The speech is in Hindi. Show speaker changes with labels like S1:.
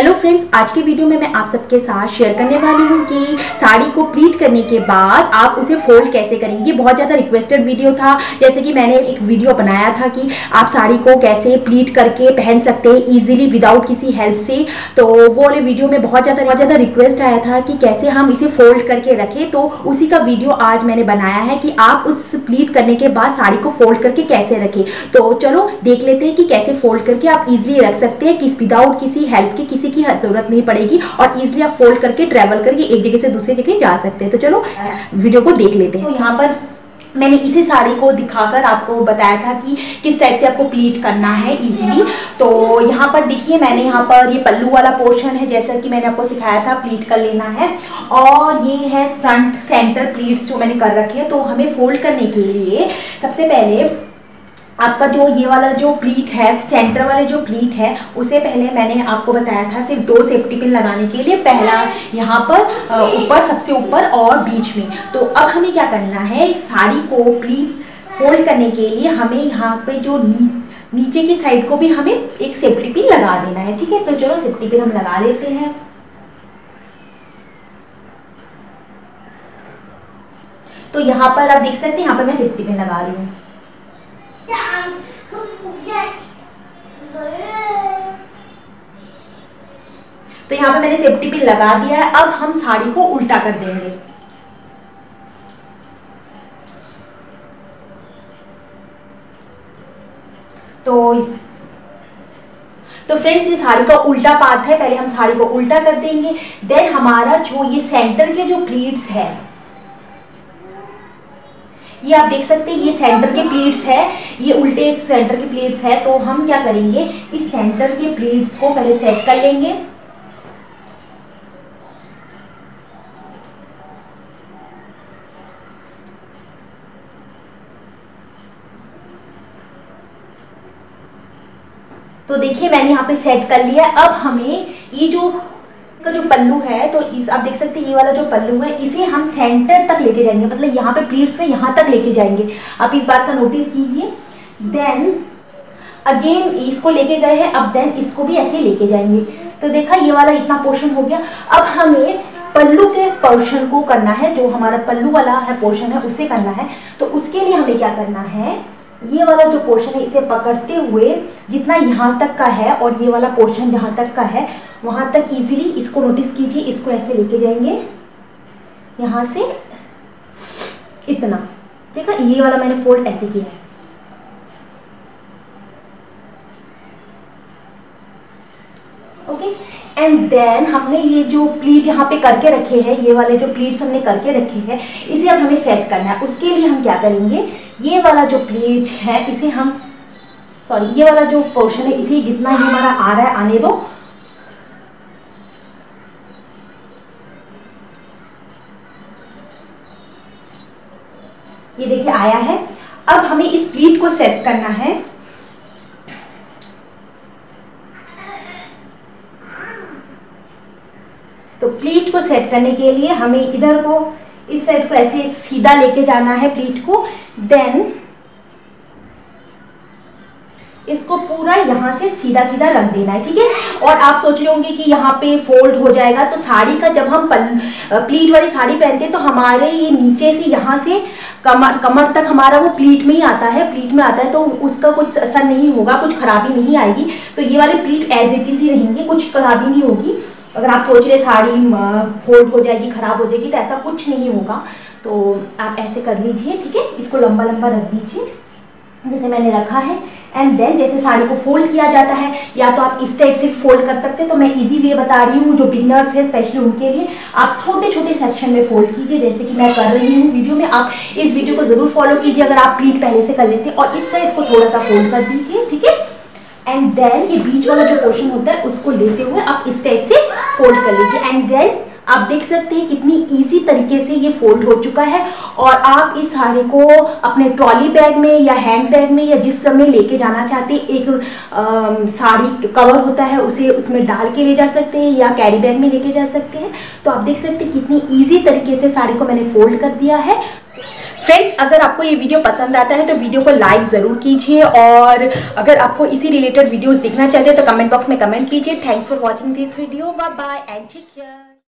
S1: हेलो फ्रेंड्स आज की वीडियो में मैं आप सबके साथ शेयर करने वाली हूँ कि साड़ी को प्लीट करने के बाद आप उसे फोल्ड कैसे करेंगे? बहुत ज़्यादा रिक्वेस्टेड वीडियो था। जैसे कि मैंने एक वीडियो बनाया था कि आप साड़ी को कैसे प्लीट करके पहन सकते हैं इजीली विदाउट किसी हेल्प से। तो वो वाले वीडियो में बहुत ज़्यादा बहुत ज़्यादा रिक्वेस्ट आया था कि कैसे हम इसे फोल्ड करके रखें। तो उसी का वीडियो आज मैंने बनाया है कि आप उस प्लीट करने के बाद साड़ी को फोल्ड करके कैसे रखें। तो चलो देख लेते हैं कि कैसे फोल्ड करके आप ईजिली रख सकते हैं किस विदाउट किसी हेल्प के किसी की ज़रूरत नहीं पड़ेगी और इजिली आप फोल्ड करके ट्रेवल करके एक जगह से दूसरी जगह जा सकते हैं। तो चलो वीडियो को देख लेते हैं। तो यहाँ पर मैंने इसी साड़ी को दिखाकर आपको बताया था कि किस टाइप से आपको प्लीट करना है इजीली तो यहाँ पर देखिए, मैंने यहाँ पर ये पल्लू वाला पोर्शन है, जैसा कि मैंने आपको सिखाया था प्लीट कर लेना है। और ये है फ्रंट सेंटर प्लीट्स जो मैंने कर रखे हैं। तो हमें फोल्ड करने के लिए सबसे पहले आपका जो ये वाला जो प्लीट है सेंटर वाले जो प्लीट है उसे पहले मैंने आपको बताया था सिर्फ़ दो सेफ्टी पिन लगाने के लिए। पहला यहाँ पर ऊपर सबसे ऊपर और बीच में। तो अब हमें क्या करना है? साड़ी को प्लीट फोल्ड करने के लिए हमें यहाँ पे जो नी, नीचे की साइड को भी हमें एक सेफ्टी पिन लगा देना है ठीक है? तो चलो सेफ्टी पिन हम लगा लेते हैं। तो यहाँ पर आप देख सकते हैं यहाँ पर मैं सेफ्टी पिन लगा रही हूँ। तो यहाँ पे मैंने सेफ्टी पिन लगा दिया है। अब हम साड़ी को उल्टा कर देंगे। तो तो फ्रेंड्स ये साड़ी का उल्टा पार्ट है। पहले हम साड़ी को उल्टा कर देंगे। देन हमारा जो ये सेंटर के जो प्लीट्स है ये आप देख सकते हैं, ये सेंटर के प्लेट्स है, ये उल्टे सेंटर के प्लेट्स है तो हम क्या करेंगे, इस सेंटर के प्लेट्स को पहले सेट कर लेंगे। तो देखिए, मैंने यहाँ पे सेट कर लिया। अब हमें ये जो का जो पल्लू है तो इस, आप देख सकते हैं ये वाला जो पल्लू है, इसे हम सेंटर तक लेके जाएँगे। मतलब यहाँ पे प्लीट्स में यहाँ तक लेके जाएँगे। आप इस बात का नोटिस कीजिए। देन अगेन इसको लेके गए हैं, अब देन इसको भी ऐसे लेके जाएँगे। तो देखा, ये वाला इतना पोर्शन हो गया। अब हमें पल्लू के पोर्शन को करना है, जो हमारा पल्लू वाला है पोर्शन है, उसे करना है। तो उसके लिए हमें क्या करना है, ये वाला जो पोर्शन है, इसे पकड़ते हुए जितना यहाँ तक का है, और ये वाला पोर्शन जहाँ तक का है वहाँ तक इजीली इसको नोटिस कीजिए, इसको ऐसे लेके जाएँगे। यहाँ से इतना। देखा ये वाला मैंने फोल्ड ऐसे किया है। ओके एंड देन हमने ये जो प्लीट यहाँ पे करके रखे हैं, ये वाले जो प्लीट्स हमने करके रखे हैं, इसे अब हमें सेट करना है। उसके लिए हम क्या करेंगे? ये वाला जो प्लीट है, इसे हम सॉरी ये वाला जो पोर्शन है, इसे जितना ही हमारा आ रहा है आने दो। ये देखिए, आया है। अब हमें इस प्लीट को सेट करना है। तो प्लीट को सेट करने के लिए हमें इधर को, इस साइड को ऐसे सीधा लेके जाना है प्लीट को। देन इसको पूरा यहाँ से सीधा सीधा रख देना है, ठीक है? और आप सोच रहे होंगे कि यहाँ पे फोल्ड हो जाएगा तो साड़ी का जब हम पल प्लीट वाली साड़ी पहनते हैं तो हमारे ये नीचे से यहाँ से कमर कमर तक हमारा वो प्लीट में ही आता है प्लीट में आता है तो उसका कुछ असर नहीं होगा, कुछ खराबी नहीं आएगी। तो ये वाले प्लीट एज इट इज़ ही रहेंगे, कुछ खराबी नहीं होगी। अगर आप सोच रहे साड़ी फोल्ड हो जाएगी, खराब हो जाएगी तो ऐसा कुछ नहीं होगा। तो आप ऐसे कर लीजिए, ठीक है? इसको लंबा लंबा रख दीजिए। जैसे मैंने रखा है एंड देन जैसे साड़ी को फोल्ड किया जाता है, या तो आप इस टाइप से फोल्ड कर सकते हैं। तो मैं इजी वे बता रही हूँ, जो बिगनर्स है स्पेशली उनके लिए, आप छोटे छोटे सेक्शन में फोल्ड कीजिए। जैसे कि मैं कर रही हूँ वीडियो में, आप इस वीडियो को ज़रूर फॉलो कीजिए, अगर आप प्लीट पहले से कर लेते हैं, और इस साइड को थोड़ा सा फोल्ड कर दीजिए, ठीक है? एंड देन ये बीच वाला जो पोर्शन होता है, उसको लेते हुए आप इस टाइप से फोल्ड कर लीजिए। एंड देन आप देख सकते हैं कितनी इजी तरीके से ये फोल्ड हो चुका है और आप इस साड़ी को अपने ट्रॉली बैग में या हैंड बैग में या जिस समय लेके जाना चाहते हैं, एक साड़ी कवर होता है, उसे उसमें डाल के ले जा सकते हैं या कैरी बैग में लेके जा सकते हैं। तो आप देख सकते हैं कितनी ईजी तरीके से साड़ी को मैंने फोल्ड कर दिया है। फ्रेंड्स अगर आपको ये वीडियो पसंद आता है तो वीडियो को लाइक ज़रूर कीजिए और अगर आपको इसी रिलेटेड वीडियोस देखना चाहते हैं तो कमेंट बॉक्स में कमेंट कीजिए। Thanks for watching this video bye bye and take care